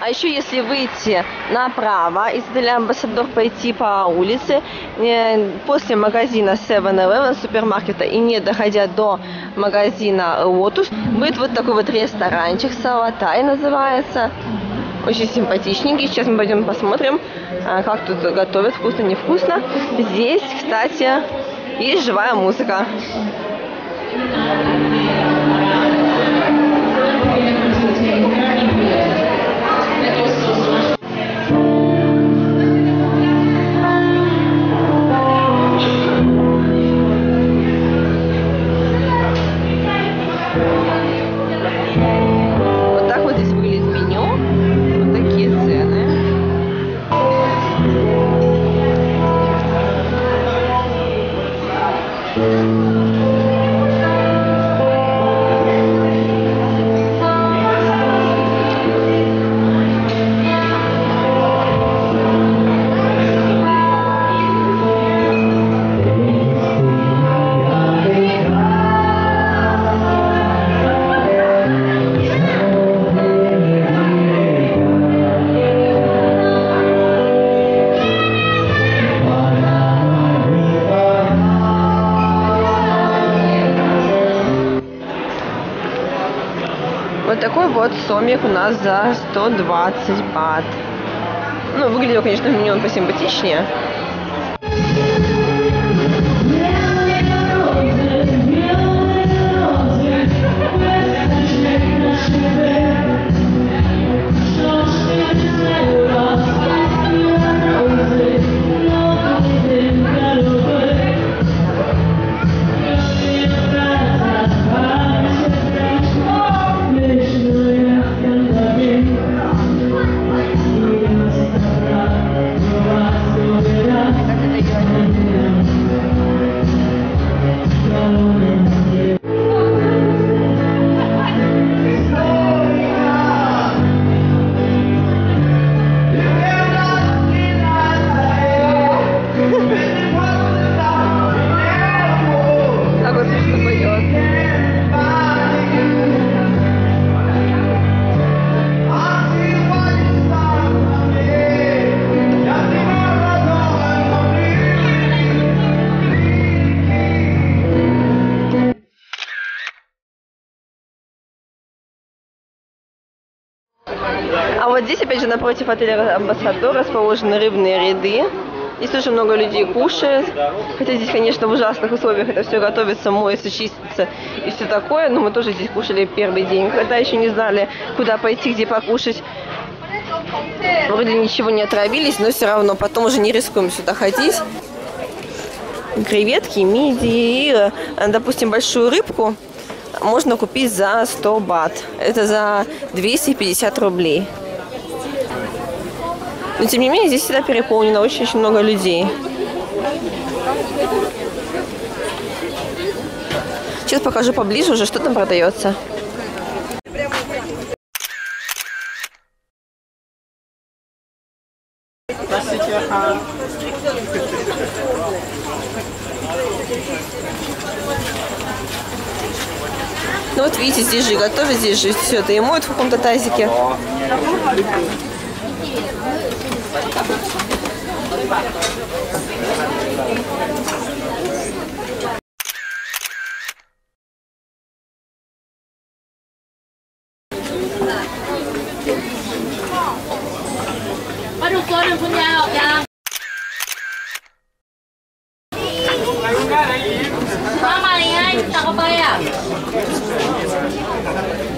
А еще если выйти направо из отеля Амбассадор пойти по улице, э, после магазина 7-Eleven, супермаркета, и не доходя до магазина Lotus, будет вот такой вот ресторанчик, Салатай называется. Очень симпатичненький. Сейчас мы пойдем посмотрим, а, как тут готовят, вкусно, невкусно. Здесь, кстати, есть живая музыка. Такой вот сомик у нас за 120 бат. Ну, выглядел, конечно, меню он посимпатичнее. А вот здесь, опять же, напротив отеля Амбассадор расположены рыбные ряды. Здесь тоже много людей кушает. Хотя здесь, конечно, в ужасных условиях это все готовится, моется, чистится и все такое. Но мы тоже здесь кушали первый день, когда еще не знали, куда пойти, где покушать. Вроде ничего не отравились, но все равно потом уже не рискуем сюда ходить. Креветки, мидии, э, допустим, большую рыбку можно купить за 100 бат. Это за 250 рублей. Но тем не менее здесь всегда переполнено, очень-очень много людей. Сейчас покажу поближе уже, что там продается. Ну вот видите, здесь же тоже здесь же все это и моют в каком-то тазике. Mama, lihat, не apa ya?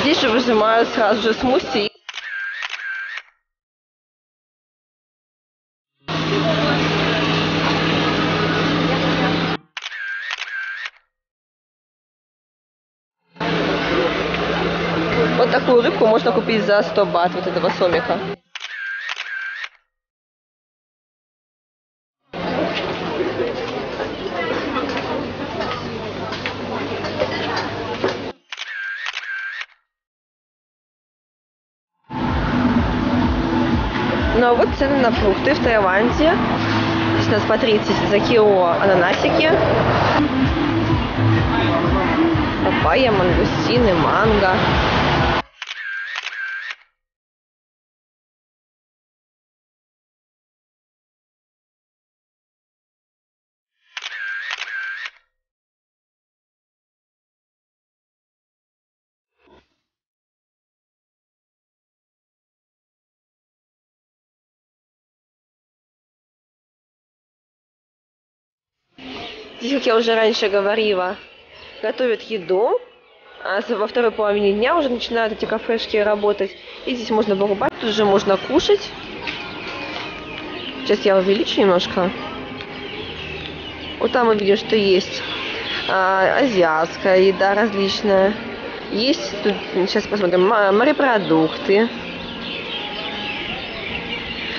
Здесь же выжимают сразу же смуси. Вот такую рыбку можно купить за 100 бат вот этого сомика. Ну а вот цены на фрукты в Таиланде. Нас по 30 за кило ананасики. Папайя, мангустины, манго. Как я уже раньше говорила, готовят еду. А во второй половине дня уже начинают эти кафешки работать. И здесь можно покупать, тут же можно кушать. Сейчас я увеличу немножко. Вот там мы видим, что есть а, азиатская еда различная. Есть тут, сейчас посмотрим, морепродукты.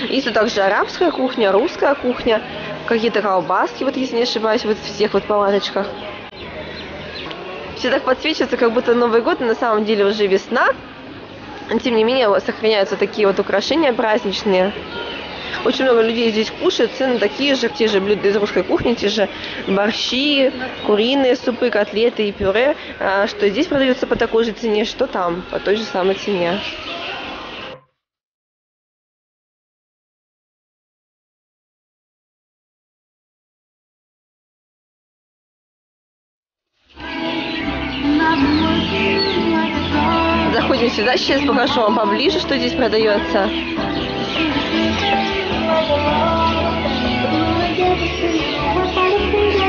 Есть тут также арабская кухня, русская кухня, какие-то колбаски, вот если не ошибаюсь, вот в всех вот палаточках. Все так подсвечивается, как будто Новый год, но на самом деле уже весна. Тем не менее, сохраняются такие вот украшения праздничные. Очень много людей здесь кушают, цены такие же, те же блюда из русской кухни, те же борщи, куриные супы, котлеты и пюре, а, что здесь продается по такой же цене, что там, по той же самой цене. Заходим сюда, сейчас покажу вам поближе, что здесь продается.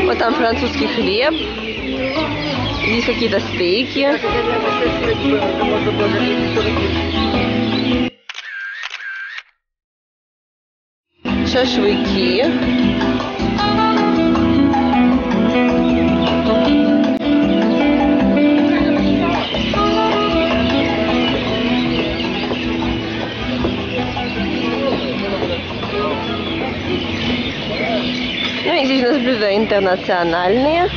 Вот там французский хлеб. Здесь какие-то стейки. Шашлыки. Здесь у нас блюда интернациональные.